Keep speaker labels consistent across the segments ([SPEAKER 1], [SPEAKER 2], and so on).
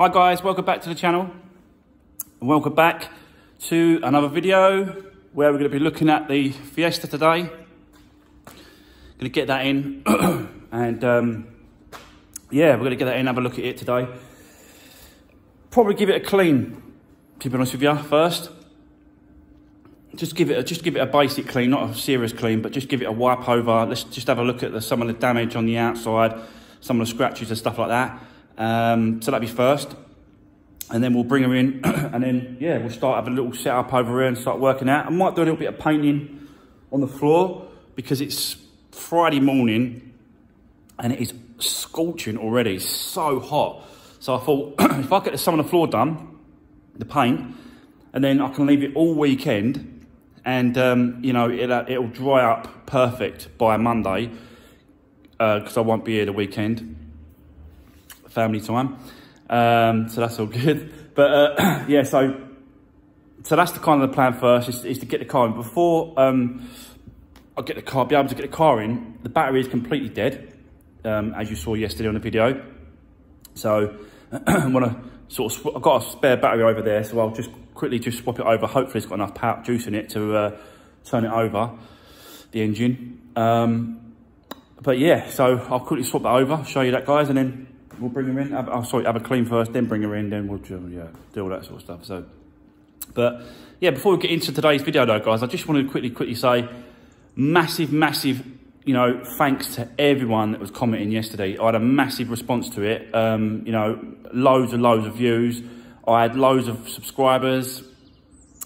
[SPEAKER 1] Hi guys, welcome back to the channel. And welcome back to another video where we're going to be looking at the Fiesta today. Going to get that in and um, yeah, we're going to get that in, have a look at it today. Probably give it a clean, to be honest with you, first. Just give it a, just give it a basic clean, not a serious clean, but just give it a wipe over. Let's just have a look at the, some of the damage on the outside, some of the scratches and stuff like that. Um, so that'd be first. And then we'll bring her in and then, yeah, we'll start having a little setup over here and start working out. I might do a little bit of painting on the floor because it's Friday morning and it is scorching already, so hot. So I thought, if I get some of the floor done, the paint, and then I can leave it all weekend and, um, you know, it'll, it'll dry up perfect by Monday because uh, I won't be here the weekend, family time. Um, so that's all good. But uh, yeah, so so that's the kind of the plan first is, is to get the car in before um, I get the car, be able to get the car in. The battery is completely dead, um, as you saw yesterday on the video. So I want to sort of I've got a spare battery over there, so I'll just quickly just swap it over. Hopefully, it's got enough power juice in it to uh, turn it over the engine. Um, but yeah, so I'll quickly swap that over, show you that, guys, and then we'll bring her in. Have, oh, sorry, have a clean first, then bring her in, then we'll yeah, do all that sort of stuff. So, but yeah, before we get into today's video though, guys, I just wanted to quickly, quickly say massive, massive, you know, thanks to everyone that was commenting yesterday. I had a massive response to it. Um, you know, loads and loads of views. I had loads of subscribers.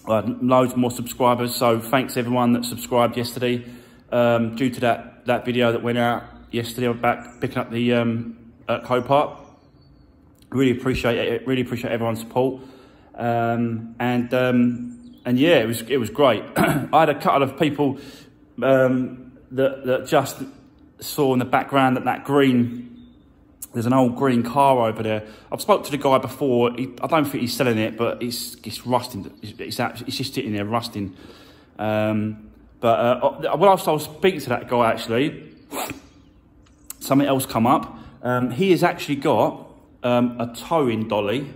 [SPEAKER 1] I had loads more subscribers. So thanks everyone that subscribed yesterday. Um, due to that, that video that went out yesterday about picking up the um, at Copart. Really appreciate it. Really appreciate everyone's support. Um, and um, and yeah, it was it was great. I had a couple of people um, that that just saw in the background that that green. There's an old green car over there. I've spoke to the guy before. He, I don't think he's selling it, but it's it's rusting. It's, it's, it's just sitting there rusting. Um, but uh, whilst I was speaking to that guy, actually, something else come up. Um, he has actually got um, a towing dolly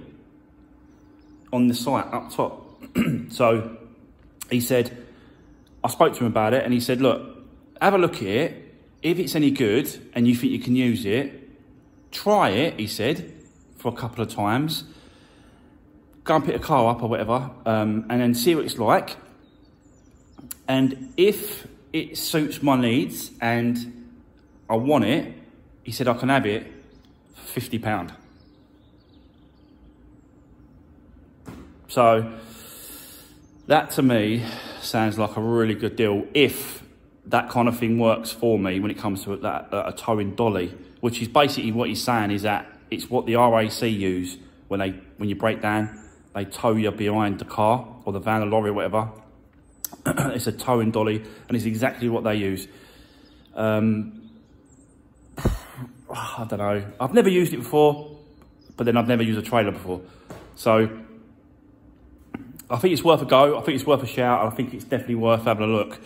[SPEAKER 1] on the site up top. so he said, I spoke to him about it and he said, look, have a look at it. If it's any good and you think you can use it, try it, he said, for a couple of times. Go and pick a car up or whatever um, and then see what it's like. And if it suits my needs and I want it, he said, I can have it for £50. So that to me sounds like a really good deal if that kind of thing works for me when it comes to that, a towing dolly, which is basically what he's saying is that it's what the RAC use when they when you break down, they tow you behind the car or the van or lorry or whatever. it's a towing dolly and it's exactly what they use. Um, I don't know. I've never used it before, but then I've never used a trailer before. So I think it's worth a go. I think it's worth a shout. I think it's definitely worth having a look.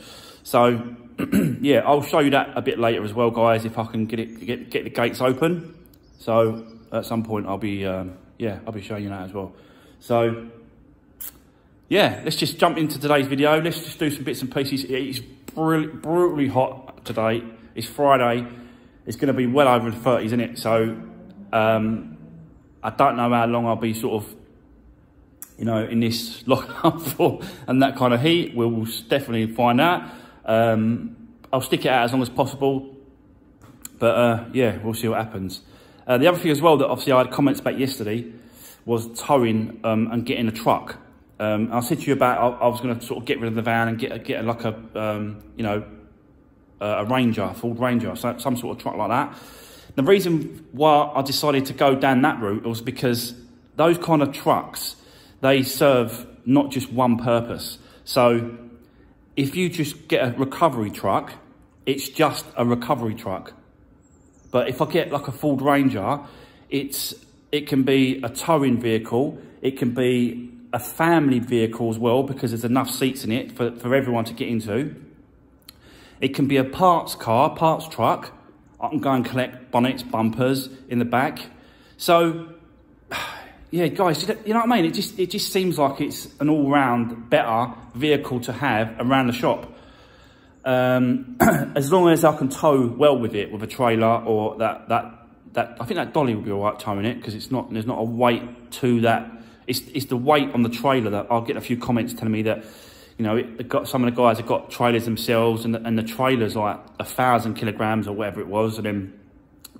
[SPEAKER 1] So yeah, I'll show you that a bit later as well, guys, if I can get it get get the gates open. So at some point I'll be um, yeah, I'll be showing you that as well. So yeah, let's just jump into today's video. Let's just do some bits and pieces. It's brutally hot today. It's Friday it's going to be well over the 30s, isn't it? So um, I don't know how long I'll be sort of, you know, in this lockup for and that kind of heat. We'll definitely find out. Um, I'll stick it out as long as possible. But uh, yeah, we'll see what happens. Uh, the other thing as well that obviously I had comments about yesterday was towing um, and getting a truck. Um, I said to you about I, I was going to sort of get rid of the van and get get like a um, you know a Ranger, a Ford Ranger, some sort of truck like that. The reason why I decided to go down that route was because those kind of trucks, they serve not just one purpose. So if you just get a recovery truck, it's just a recovery truck. But if I get like a Ford Ranger, it's it can be a towing vehicle, it can be a family vehicle as well because there's enough seats in it for, for everyone to get into. It can be a parts car, parts truck. I can go and collect bonnets, bumpers in the back. So, yeah, guys, you know what I mean? It just it just seems like it's an all round better vehicle to have around the shop. Um, as long as I can tow well with it with a trailer or that that that I think that dolly will be all right towing it because it's not there's not a weight to that. It's it's the weight on the trailer that I'll get a few comments telling me that you know it, got some of the guys have got trailers themselves and the, and the trailers like a thousand kilograms or whatever it was and then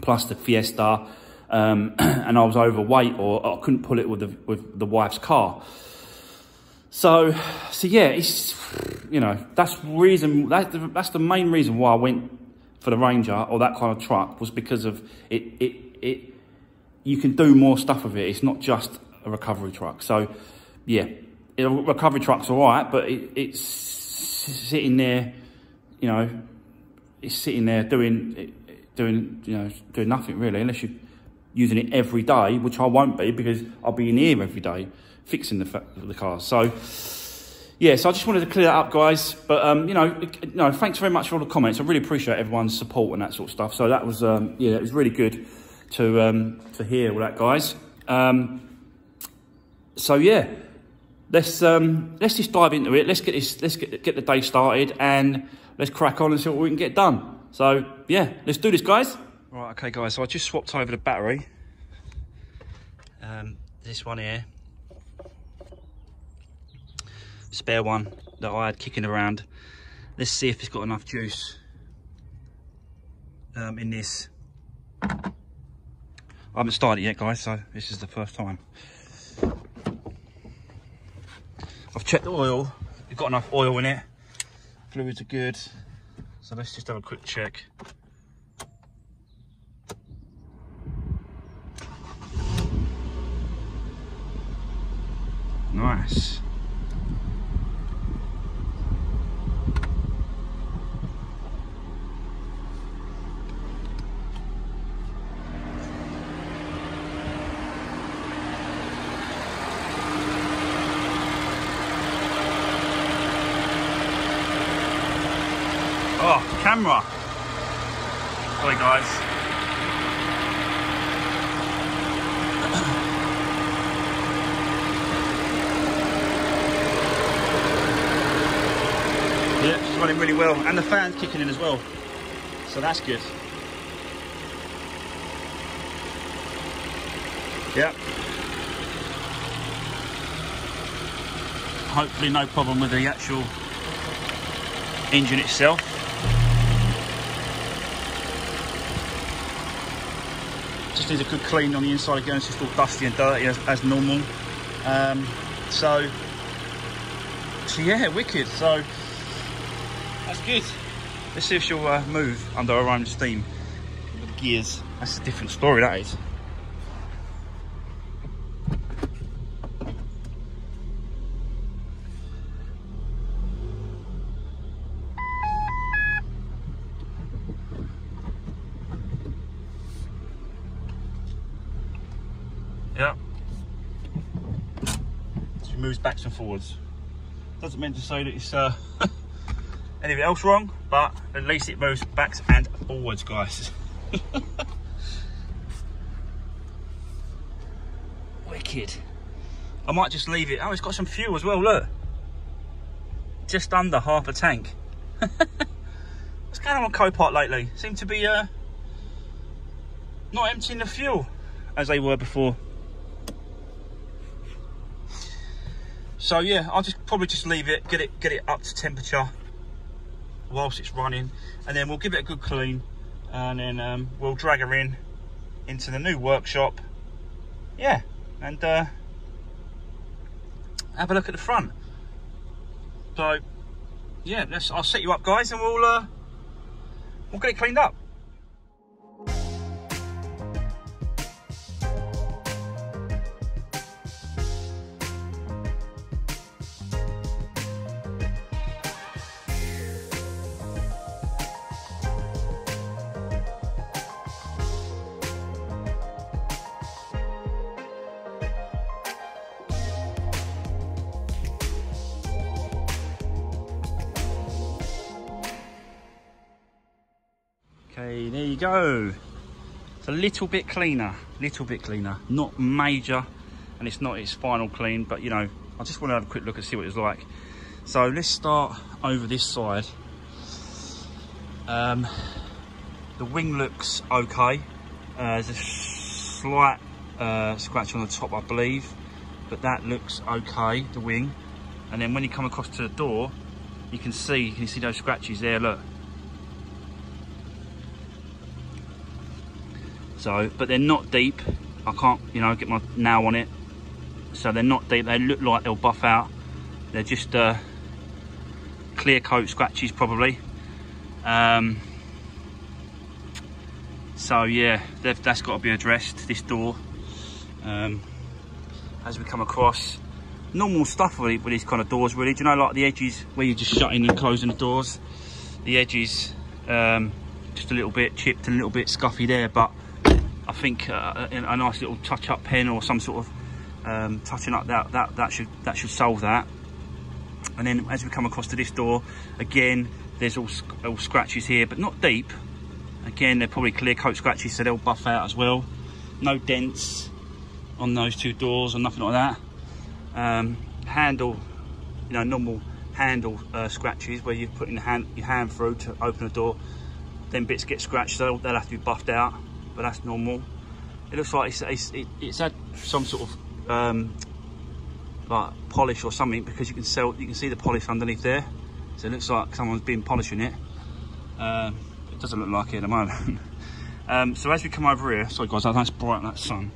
[SPEAKER 1] plus the Fiesta um, and I was overweight or I couldn't pull it with the with the wife's car. So, so yeah, it's you know that's reason that's the, that's the main reason why I went for the Ranger or that kind of truck was because of it. It it you can do more stuff with it. It's not just a recovery truck. So, yeah, a recovery truck's all right, but it, it's sitting there, you know, it's sitting there doing doing you know doing nothing really unless you're using it every day, which I won't be because I'll be in here every day fixing the, the cars. So, yeah, so I just wanted to clear that up, guys. But, um, you know, you know, thanks very much for all the comments. I really appreciate everyone's support and that sort of stuff. So that was, um, yeah, it was really good to, um, to hear all that, guys. Um, so, yeah, let's, um, let's just dive into it. Let's get this, let's get, get the day started and let's crack on and see what we can get done. So, yeah, let's do this, guys. Right, okay, guys, so I just swapped over the battery. Um, this one here spare one that I had kicking around. Let's see if it's got enough juice um, in this. I haven't started yet, guys, so this is the first time. I've checked the oil. We've got enough oil in it. Fluids are good. So let's just have a quick check. Nice. Camera. Sorry guys. it's running really well. And the fan's kicking in as well. So that's good. Yep. Hopefully no problem with the actual engine itself. Just needs a good clean on the inside again it's just all dusty and dirty as, as normal. Um, so so yeah wicked. So that's good. let's see if she'll uh, move under her own steam. The gears. That's a different story that is moves backs and forwards. Doesn't mean to say that it's uh, anything else wrong, but at least it moves backs and forwards, guys. Wicked. I might just leave it. Oh, it's got some fuel as well, look. Just under half a tank. What's going on Copart lately? Seem to be uh, not emptying the fuel as they were before. So yeah, I'll just probably just leave it, get it, get it up to temperature whilst it's running, and then we'll give it a good clean, and then um, we'll drag her in into the new workshop. Yeah, and uh, have a look at the front. So yeah, let's. I'll set you up, guys, and we'll uh, we'll get it cleaned up. Okay, there you go. It's a little bit cleaner, little bit cleaner. Not major and it's not its final clean, but you know, I just want to have a quick look and see what it's like. So let's start over this side. Um, the wing looks okay. Uh, there's a slight uh, scratch on the top, I believe, but that looks okay, the wing. And then when you come across to the door, you can see, you can see those scratches there, look. So, but they're not deep. I can't, you know, get my nail on it. So they're not deep, they look like they'll buff out. They're just uh, clear coat scratches probably. Um, so yeah, that's got to be addressed, this door. Um, as we come across, normal stuff with, with these kind of doors really. Do you know like the edges where you're just shutting and closing the doors? The edges, um, just a little bit chipped and a little bit scuffy there, but I think uh, a nice little touch-up pen or some sort of um, touching up that that that should that should solve that. And then as we come across to this door, again, there's all, all scratches here, but not deep. Again, they're probably clear coat scratches, so they'll buff out as well. No dents on those two doors or nothing like that. Um, handle, you know, normal handle uh, scratches where you're putting hand, your hand through to open a door. Then bits get scratched, so they'll, they'll have to be buffed out, but that's normal. It looks like it's, it's, it's had some sort of um, like polish or something because you can sell you can see the polish underneath there. So it looks like someone's been polishing it. Um, it doesn't look like it at the moment. Um, so as we come over here sorry guys that's bright in that sun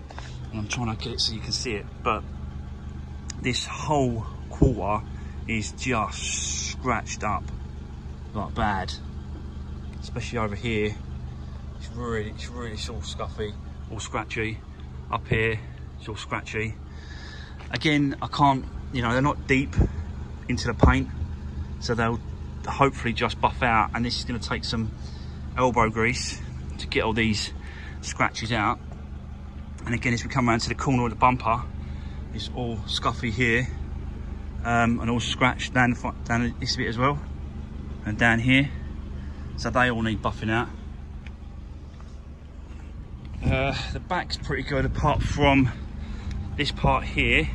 [SPEAKER 1] and I'm trying to get it so you can see it but this whole quarter is just scratched up like bad. Especially over here it's really it's really all scuffy all scratchy. Up here it's all scratchy. Again I can't you know they're not deep into the paint so they'll hopefully just buff out. And this is going to take some elbow grease to get all these scratches out. And again as we come around to the corner of the bumper it's all scuffy here um, and all scratched down, down this bit as well and down here. So they all need buffing out uh, the back's pretty good apart from this part here,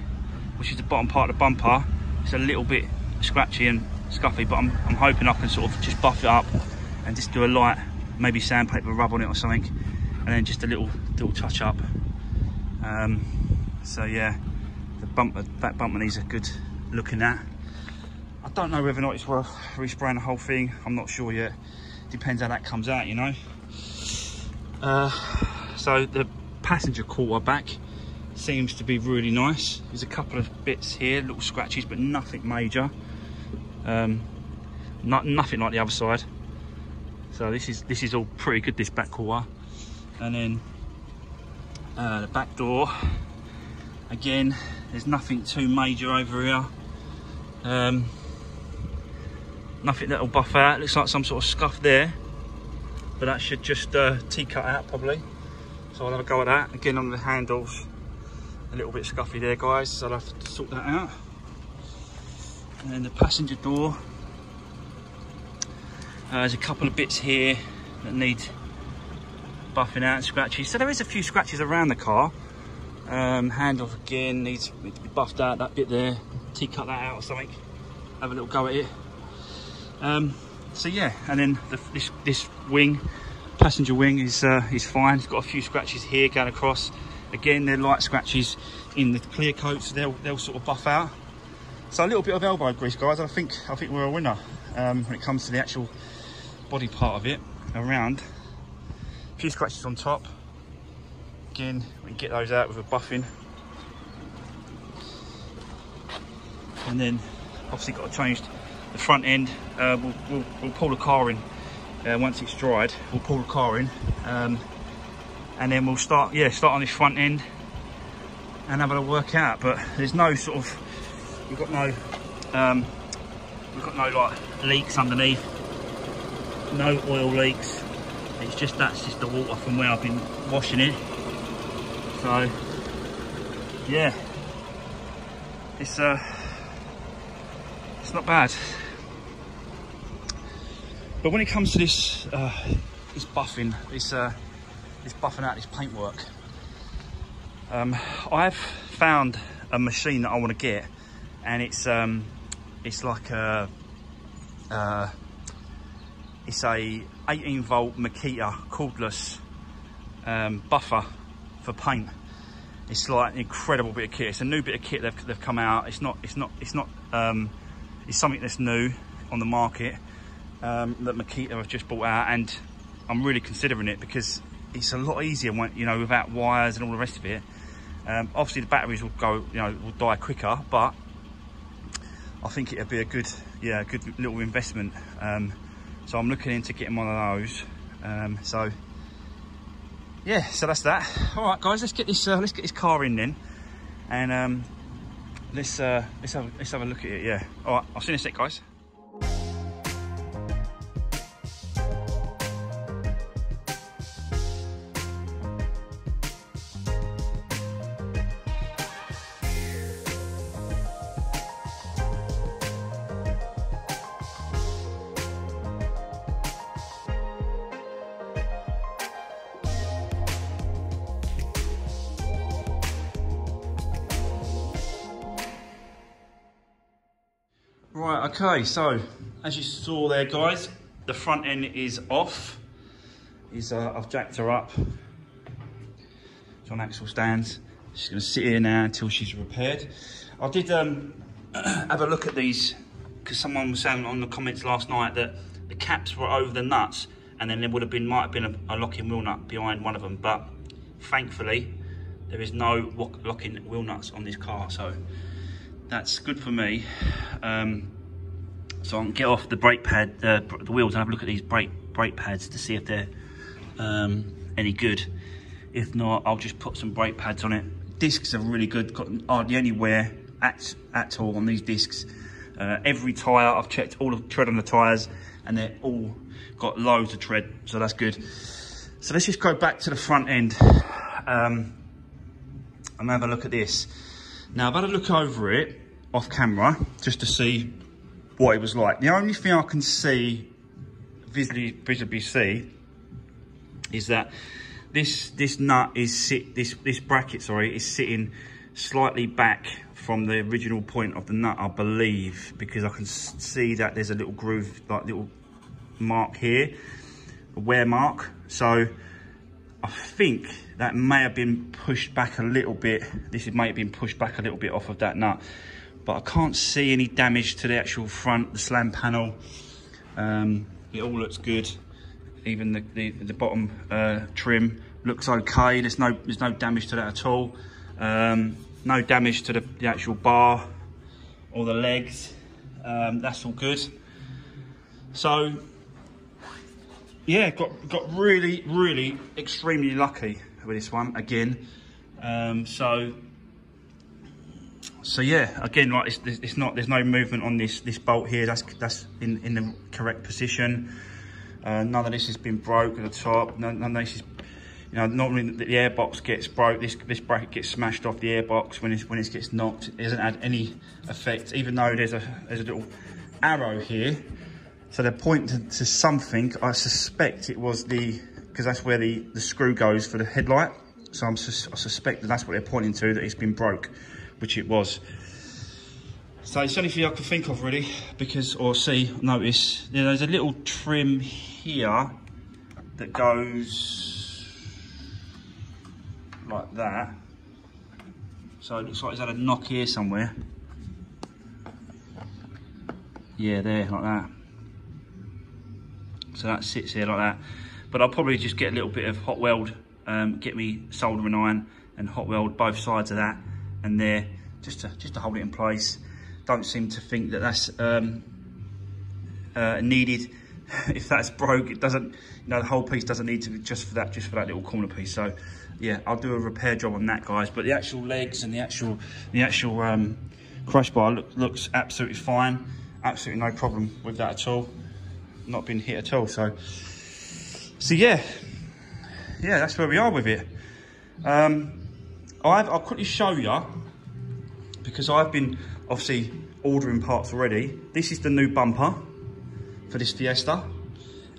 [SPEAKER 1] which is the bottom part of the bumper, it's a little bit scratchy and scuffy, but I'm, I'm hoping I can sort of just buff it up and just do a light, maybe sandpaper rub on it or something, and then just a little little touch up. Um, so yeah, the bumper, back bumper needs a good looking at. I don't know whether or not it's worth respraying the whole thing. I'm not sure yet. Depends how that comes out, you know. Uh, so the passenger quarterback seems to be really nice. There's a couple of bits here, little scratches, but nothing major. Um, not nothing like the other side. So this is this is all pretty good. This back quarter, and then uh, the back door. Again, there's nothing too major over here. Um, nothing that'll buff out. Looks like some sort of scuff there, but that should just uh, T-cut out probably. So I'll have a go at that. Again on the handles, a little bit scuffy there guys so I'll have to sort that out. And then the passenger door. Uh, there's a couple of bits here that need buffing out and scratches. So there is a few scratches around the car. Um, handle again needs, to be buffed out that bit there. T-cut that out or something. Have a little go at it. Um, so yeah and then the, this this wing passenger wing is uh, is fine it's got a few scratches here going across Again, they're light scratches in the clear coats. They'll, they'll sort of buff out. So a little bit of elbow grease, guys. I think I think we're a winner um, when it comes to the actual body part of it. Around, a few scratches on top. Again, we can get those out with a buffing. And then, obviously, got to change the front end. Uh, we'll, we'll, we'll, pull the car in uh, once it's dried. We'll pull the car in. Um, and then we'll start yeah start on this front end and have a work out but there's no sort of we've got no um, we've got no like leaks underneath no oil leaks it's just that's just the water from where I've been washing it so yeah it's uh it's not bad but when it comes to this uh this buffing this uh is buffing out this paintwork. Um, I've found a machine that I want to get, and it's um, it's like a uh, it's a 18 volt Makita cordless um, buffer for paint. It's like an incredible bit of kit. It's a new bit of kit they've, they've come out. It's not it's not it's not um, it's something that's new on the market um, that Makita have just bought out, and I'm really considering it because it's a lot easier when you know without wires and all the rest of it. Um, obviously, the batteries will go, you know, will die quicker, but I think it'd be a good, yeah, good little investment. Um, so I'm looking into getting one of those. Um, so yeah, so that's that. All right, guys, let's get this, uh, let's get this car in then, and um, let's uh, let's have let's have a look at it. Yeah. All right, I'll see you in a sec, guys. Okay, so as you saw there, guys, the front end is off. Is uh, I've jacked her up. It's on axle stands. She's going to sit here now until she's repaired. I did um, have a look at these because someone was saying on the comments last night that the caps were over the nuts and then there would have been might have been a, a locking wheel nut behind one of them, but thankfully there is no locking wheel nuts on this car, so that's good for me. Um, I can get off the brake pad, uh, the wheels, and have a look at these brake brake pads to see if they're um, any good. If not, I'll just put some brake pads on it. Discs are really good, got hardly any wear at, at all on these discs. Uh, every tyre, I've checked all the tread on the tyres, and they're all got loads of tread, so that's good. So let's just go back to the front end um, and have a look at this. Now I've had a look over it off camera just to see what it was like. The only thing I can see, visibly, visibly see, is that this this nut is sit this this bracket sorry is sitting slightly back from the original point of the nut I believe because I can see that there's a little groove like little mark here a wear mark. So I think that may have been pushed back a little bit. This may have been pushed back a little bit off of that nut but I can't see any damage to the actual front, the slam panel. Um, it all looks good. Even the, the, the bottom uh, trim looks okay. There's no, there's no damage to that at all. Um, no damage to the, the, actual bar or the legs. Um, that's all good. So, yeah, got, got really, really extremely lucky with this one again. Um, so so yeah, again, like it's, it's, not, there's no movement on this this bolt here. That's that's in in the correct position. Uh, none of this has been broke at the top. None, none of this is, you know, normally the, the airbox gets broke. This this bracket gets smashed off the airbox when it when it gets knocked. It hasn't had any effect, even though there's a there's a little arrow here. So they're pointing to something. I suspect it was the because that's where the the screw goes for the headlight. So I'm sus I suspect that that's what they're pointing to that it's been broke which it was. So it's the only thing I can think of really, because, or see, notice, you know, there's a little trim here that goes like that. So it looks like it's had a knock here somewhere. Yeah, there, like that. So that sits here like that. But I'll probably just get a little bit of hot weld, um, get me soldering iron and hot weld both sides of that and there just to just to hold it in place. Don't seem to think that that's um, uh, needed. If that's broke it doesn't you know the whole piece doesn't need to be just for that just for that little corner piece. So yeah I'll do a repair job on that guys. But the actual legs and the actual the actual um, crush bar look, looks absolutely fine. Absolutely no problem with that at all. Not been hit at all. So so yeah. Yeah that's where we are with it. Um, I've, I'll quickly show you, because I've been obviously ordering parts already. This is the new bumper for this Fiesta.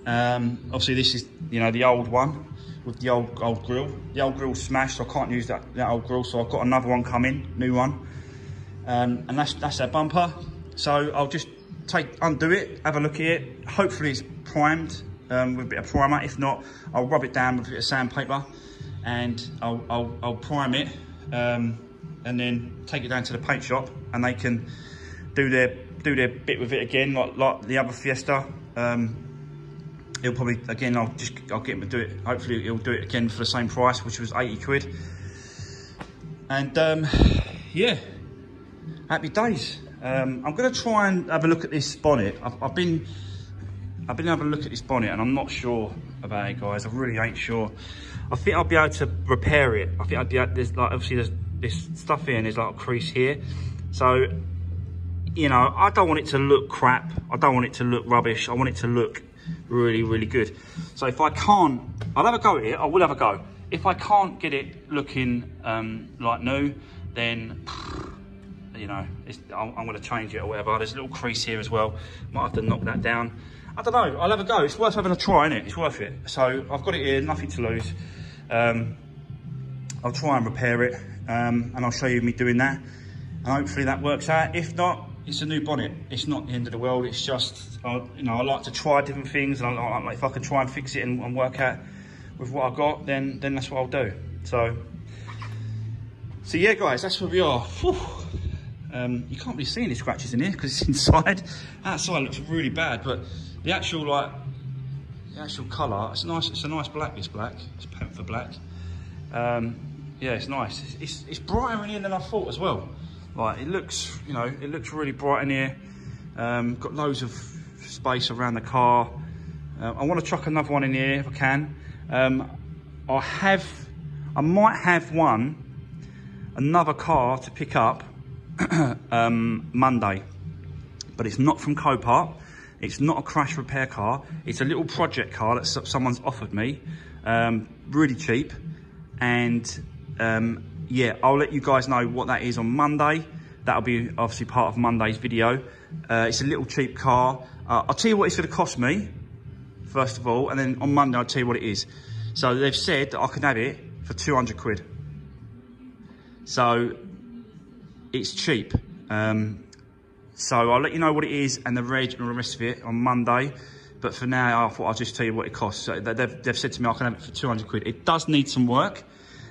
[SPEAKER 1] Um, obviously this is, you know, the old one with the old old grill. The old grill smashed, so I can't use that, that old grill, so I've got another one coming, new one. Um, and that's that's our bumper. So I'll just take undo it, have a look at it. Hopefully it's primed um, with a bit of primer. If not, I'll rub it down with a bit of sandpaper and I'll, I'll, I'll prime it um, and then take it down to the paint shop and they can do their do their bit with it again like, like the other Fiesta. Um, he'll probably, again, I'll just, I'll get him to do it. Hopefully he'll do it again for the same price, which was 80 quid. And um, yeah, happy days. Um, I'm gonna try and have a look at this bonnet. I've, I've, been, I've been having a look at this bonnet and I'm not sure about it, guys. I really ain't sure. I think I'll be able to repair it. I think I'd be able, there's like, obviously there's this stuff here and there's like a crease here. So, you know, I don't want it to look crap. I don't want it to look rubbish. I want it to look really, really good. So if I can't, I'll have a go at it. I will have a go. If I can't get it looking um, like new, then, you know, I'm, I'm going to change it or whatever. There's a little crease here as well. Might have to knock that down. I don't know. I'll have a go. It's worth having a try, isn't it? It's worth it. So I've got it here, nothing to lose. Um, I'll try and repair it um, and I'll show you me doing that. And hopefully that works out. If not, it's a new bonnet. It's not the end of the world. It's just, uh, you know, I like to try different things, and I, like if I can try and fix it and, and, work out with what I've got, then then that's what I'll do. So, so yeah, guys, that's where we are. Um, you can't really see any scratches in here because it's inside. Outside looks really bad, but the actual like the actual colour, it's nice. It's a nice black. This black. It's panther black. Um, yeah, it's nice. It's, it's, it's brighter in here than I thought as well. Like it looks, you know, it looks really bright in here. Um, got loads of space around the car. Uh, I want to chuck another one in here if I can. Um, I have, I might have one, another car to pick up um, Monday, but it's not from Copart. It's not a crash repair car. It's a little project car that someone's offered me, um, really cheap. And um, yeah, I'll let you guys know what that is on Monday. That'll be obviously part of Monday's video. Uh, it's a little cheap car. Uh, I'll tell you what it's going to cost me, first of all, and then on Monday I'll tell you what it is. So they've said that I can have it for 200 quid. So it's cheap. Um, so I'll let you know what it is and the reg and the rest of it on Monday. But for now, I thought I'll just tell you what it costs. So they've, they've said to me I can have it for 200 quid. It does need some work.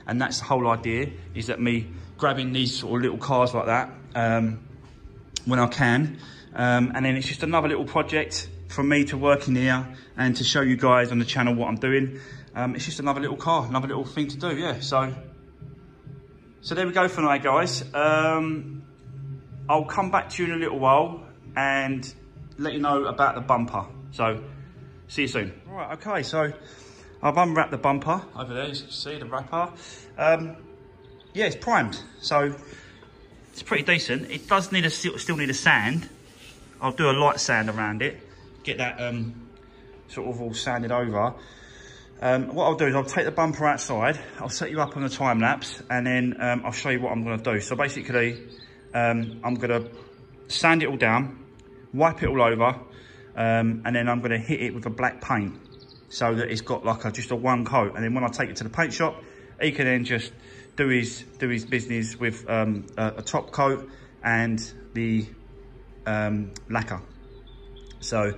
[SPEAKER 1] And that's the whole idea, is that me grabbing these sort of little cars like that um, when I can. Um, and then it's just another little project for me to work in here and to show you guys on the channel what I'm doing. Um, it's just another little car, another little thing to do, yeah. So, so there we go for now, guys. Um, I'll come back to you in a little while and let you know about the bumper. So, see you soon. All right, okay, so I've unwrapped the bumper over there, as you can see the wrapper. Um, yeah, it's primed, so it's pretty decent. It does need a still need a sand. I'll do a light sand around it, get that um, sort of all sanded over. Um, what I'll do is I'll take the bumper outside, I'll set you up on the time lapse, and then um, I'll show you what I'm going to do. So basically, um, I'm going to sand it all down, wipe it all over, um, and then I'm going to hit it with a black paint so that it's got like a, just a one coat. And then when I take it to the paint shop, he can then just do his do his business with um, a, a, top coat and the um, lacquer. So,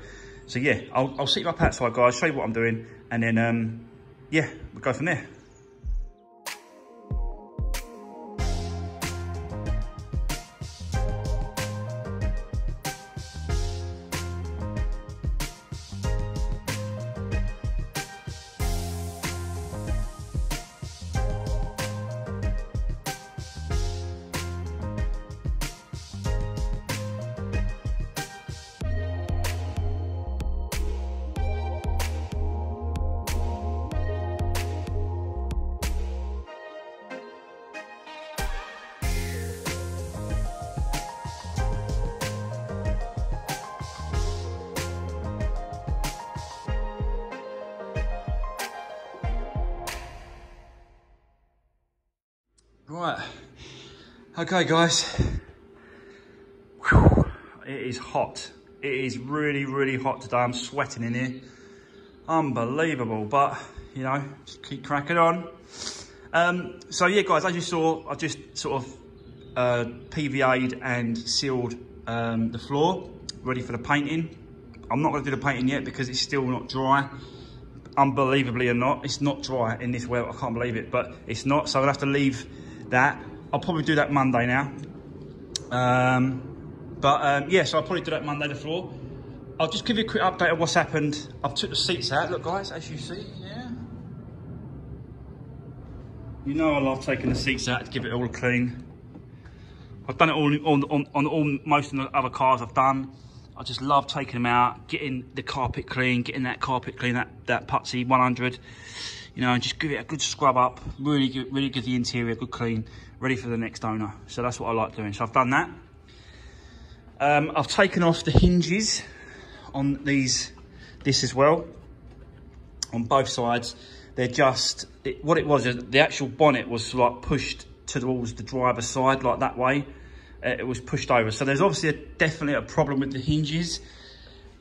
[SPEAKER 1] so yeah, I'll, I'll set you up outside, guys, show you what I'm doing, and then um, yeah, we'll go from there. Okay guys, Whew. it is hot. It is really, really hot today. I'm sweating in here. Unbelievable, but you know, just keep cracking on. Um, so yeah, guys, as you saw, I just sort of uh, PVA'd and sealed um, the floor, ready for the painting. I'm not gonna do the painting yet because it's still not dry. Unbelievably or not, it's not dry in this weather, I can't believe it, but it's not, so I'll have to leave that. I'll probably do that Monday now. Um, but um, yeah, so I'll probably do that Monday, the floor. I'll just give you a quick update of what's happened. I've took the seats out, look guys, as you see, yeah. You know I love taking the seats out to give it all clean. I've done it all on, on, on all most of the other cars I've done. I just love taking them out, getting the carpet clean, getting that carpet clean, that, that Puzzi 100, you know, and just give it a good scrub up, really good, really give the interior good clean, ready for the next owner. So that's what I like doing. So I've done that. Um, I've taken off the hinges on these, this as well, on both sides. They're just, it, what it was, the actual bonnet was like pushed towards the driver's side like that way. Uh, it was pushed over. So there's obviously a, definitely a problem with the hinges.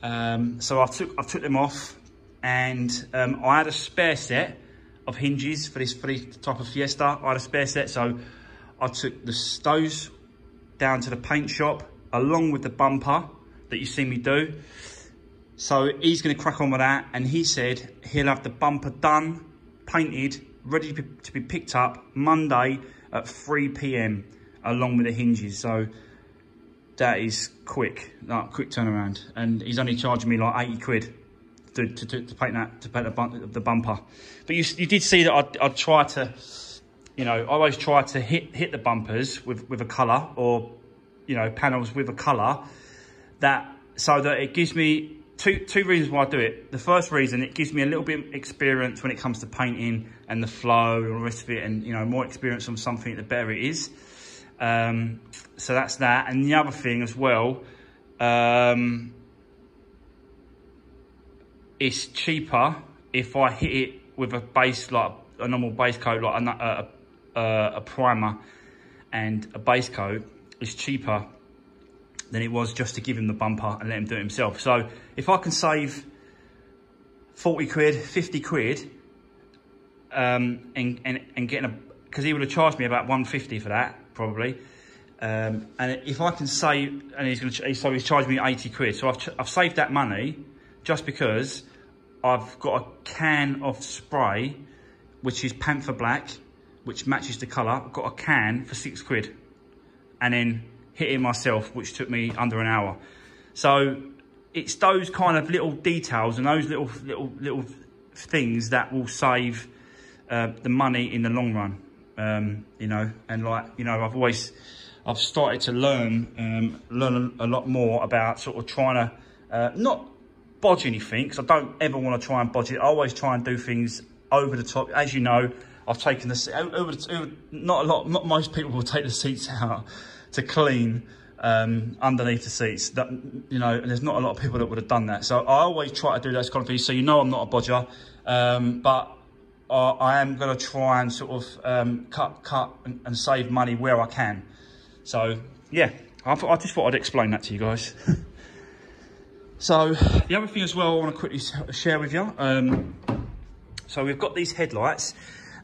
[SPEAKER 1] Um, so I took, I took them off and um, I had a spare set of hinges for this, for this type of Fiesta. I had a spare set. So I took the stows down to the paint shop along with the bumper that you see me do. So he's going to crack on with that. And he said he'll have the bumper done, painted, ready to be, picked up Monday at 3 p.m. along with the hinges. So that is quick, like quick turnaround. And he's only charging me like 80 quid to, to, to, paint that, to paint the, the bumper. But you, you did see that I, I try to, you know, I always try to hit, hit the bumpers with, with a colour or, you know, panels with a colour that, so that it gives me two two reasons why I do it. The first reason, it gives me a little bit of experience when it comes to painting and the flow and the rest of it, and you know, more experience on something, the better it is. Um, so that's that. And the other thing as well, um, it's cheaper if I hit it with a base like a normal base coat, like a, a, a primer and a base coat. is cheaper than it was just to give him the bumper and let him do it himself. So if I can save 40 quid, 50 quid, um, and, and, and getting a, because he would have charged me about 150 for that, probably. Um, and if I can save, and he's going to, so he's charged me 80 quid. So I've, I've saved that money just because I've got a can of spray, which is Panther Black, which matches the colour. Got a can for six quid. And then hit it myself, which took me under an hour. So it's those kind of little details and those little little little things that will save uh, the money in the long run. Um, you know, and like you know, I've always I've started to learn um, learn a, lot more about sort of trying to uh, not bodge anything because I don't ever want to try and bodge it. I always try and do things over the top. As you know, I've taken the over, over not a lot. Most people will take the seats out to clean um, underneath the seats. That you know, there's not a lot of people that would have done that. So I always try to do those kind of things. So you know, I'm not a bodger, um, but I, I am going to try and sort of um, cut, cut, and, and, save money where I can. So yeah, I, I just thought I'd explain that to you guys. so the other thing as well, I want to quickly share with you. Um, so we've got these headlights,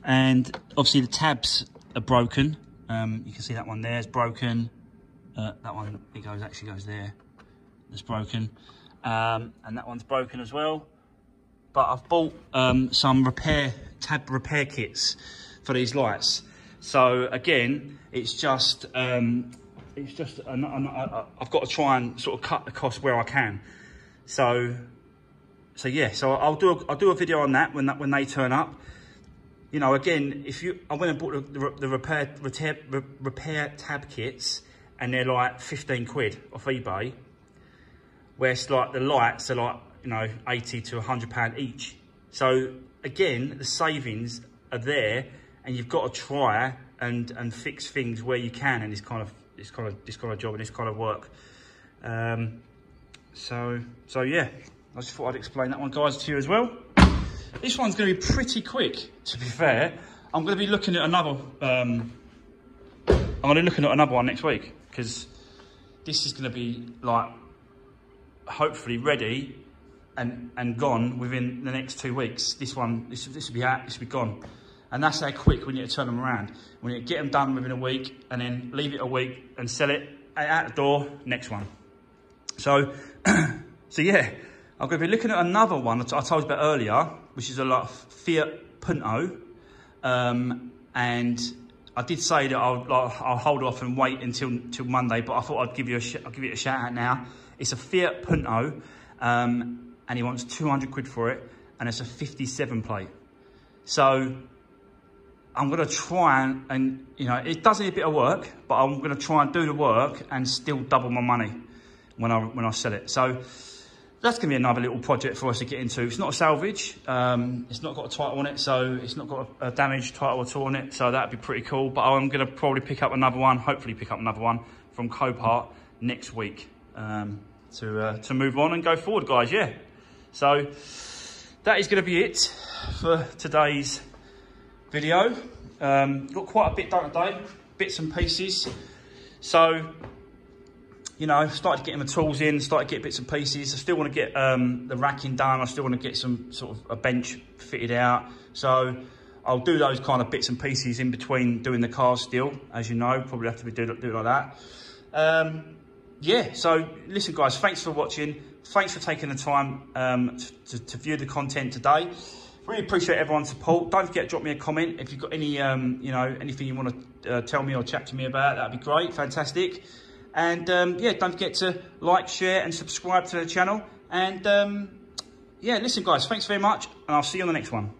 [SPEAKER 1] and obviously the tabs are broken. Um, you can see that one there is broken. Uh, that one, it goes actually goes there. It's broken. Um, and that one's broken as well. But I've bought um, some repair tab repair kits for these lights. So again, it's just um, it's just an, an, an, I've got to try and sort of cut the cost where I can. So so yeah, so I'll do a, I'll do a video on that when that when they turn up you know, again, if you, I went and bought the, the repair, repair, repair tab kits and they're like 15 quid off eBay. Whereas like the lights are like, you know, 80 to 100 pound each. So again, the savings are there and you've got to try and, and fix things where you can in this kind of, this kind of, this kind of job and this kind of work. Um, so, so yeah, I just thought I'd explain that one guys to you as well. This one's going to be pretty quick, to be fair. I'm going to be looking at another. Um, I'm going to be looking at another one next week because this is going to be like hopefully ready and, and gone within the next two weeks. This one, this, this will be out, this will be gone. And that's how quick we need to turn them around. We need to get them done within a week and then leave it a week and sell it out the door, next one. So, so yeah, I'm going to be looking at another one that I told you about earlier, which is a lot Fiat Punto. Um, and I did say that I'll, like, I'll hold off and wait until, until Monday, but I thought I'd give you a, I'll give it a shout out now. It's a Fiat Punto, um, and he wants 200 quid for it, and it's a 57 plate. So I'm going to try and, and, you know, it does need a bit of work, but I'm going to try and do the work and still double my money when I, when I sell it. So that's going to be another little project for us to get into. It's not a salvage. Um, it's not got a title on it, so it's not got a, a damaged title at all on it. So that'd be pretty cool. But I'm going to probably pick up another one, hopefully pick up another one from Copart next week um, to, uh, to move on and go forward, guys. Yeah. So that is going to be it for today's video. Um, got quite a bit done today, bits and pieces. So, you know, started getting the tools in, started getting bits and pieces. I still want to get um, the racking done. I still want to get some sort of a bench fitted out. So I'll do those kind of bits and pieces in between doing the cars still, as you know, probably have to be doing, doing like that. Um, yeah, so listen guys, thanks for watching. Thanks for taking the time um, to, to, view the content today. Really appreciate everyone's support. Don't forget to drop me a comment if you've got any, um, you know, anything you want to uh, tell me or chat to me about. That'd be great, fantastic. And um, yeah, don't forget to like, share, and subscribe to the channel. And um, yeah, listen, guys, thanks very much, and I'll see you on the next one.